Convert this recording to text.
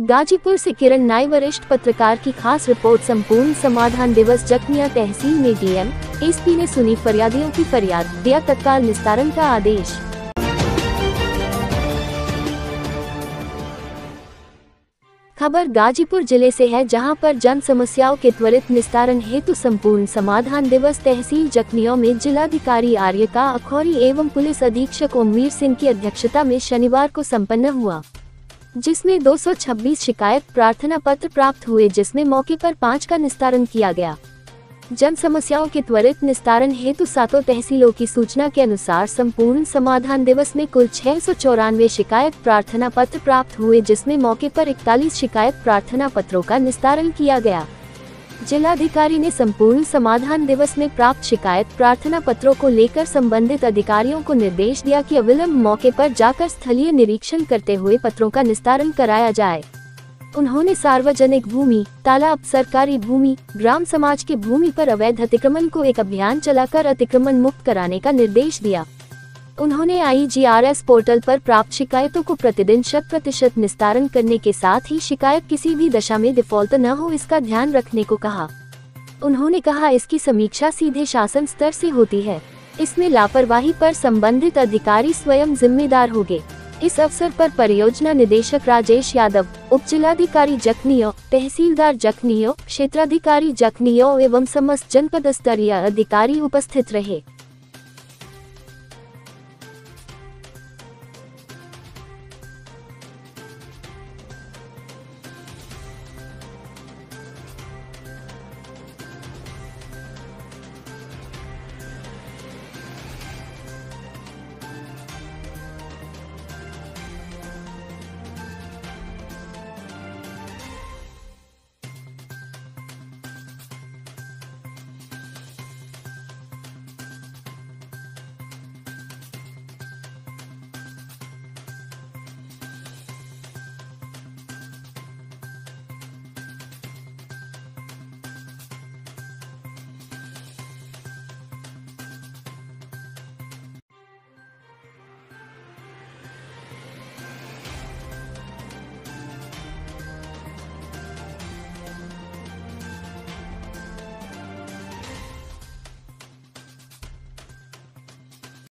गाजीपुर से किरण नाई वरिष्ठ पत्रकार की खास रिपोर्ट, संपूर्ण समाधान दिवस जखनिया तहसील में डीएम। एसपी ने सुनी फरियादियों की फरियाद, दिया तत्काल निस्तारण का आदेश। खबर गाजीपुर ज़िले से है, जहाँ पर जन समस्याओं के त्वरित निस्तारण हेतु संपूर्ण समाधान दिवस, तहसील जखनियों में जिलाधिकारी आर्यका अखौरी एवं पुलिस अधीक्षक ओमवीर सिंह की अध्यक्षता में शनिवार को संपन्न हुआ। जिसमें 226 शिकायत प्रार्थना पत्र प्राप्त हुए, जिसमें मौके पर पाँच का निस्तारण किया गया। जन समस्याओं के त्वरित निस्तारण हेतु सातों तहसीलों की सूचना के अनुसार संपूर्ण समाधान दिवस में कुल छह सौ चौरानवे शिकायत प्रार्थना पत्र प्राप्त हुए, जिसमें मौके पर इकतालीस शिकायत प्रार्थना पत्रों का निस्तारण किया गया। जिलाधिकारी ने संपूर्ण समाधान दिवस में प्राप्त शिकायत प्रार्थना पत्रों को लेकर संबंधित अधिकारियों को निर्देश दिया कि अविलंब मौके पर जाकर स्थलीय निरीक्षण करते हुए पत्रों का निस्तारण कराया जाए। उन्होंने सार्वजनिक भूमि, तालाब, सरकारी भूमि, ग्राम समाज के भूमि पर अवैध अतिक्रमण को एक अभियान चलाकर अतिक्रमण मुक्त कराने का निर्देश दिया। उन्होंने आईजीआरएस पोर्टल पर प्राप्त शिकायतों को प्रतिदिन शत प्रतिशत निस्तारण करने के साथ ही शिकायत किसी भी दशा में डिफ़ॉल्ट न हो इसका ध्यान रखने को कहा। उन्होंने कहा, इसकी समीक्षा सीधे शासन स्तर से होती है। इसमें लापरवाही पर संबंधित अधिकारी स्वयं जिम्मेदार होंगे। इस अवसर पर परियोजना निदेशक राजेश यादव उप जिलाधिकारी जखनियो, तहसीलदार जखनियो, क्षेत्राधिकारी जखनियो एवं समस्त जनपद स्तरीय अधिकारी उपस्थित रहे।